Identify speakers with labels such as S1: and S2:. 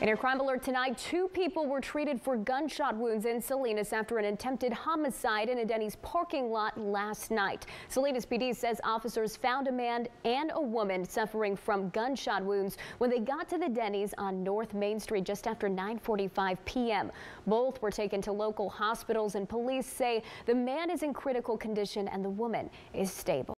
S1: In your crime alert tonight, two people were treated for gunshot wounds in Salinas after an attempted homicide in a Denny's parking lot last night. Salinas PD says officers found a man and a woman suffering from gunshot wounds when they got to the Denny's on North Main Street just after 9:45 p.m. Both were taken to local hospitals and police say the man is in critical condition and the woman is stable.